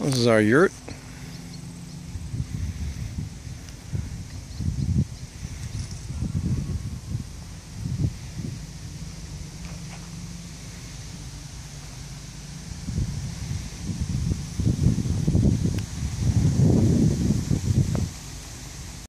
This is our yurt.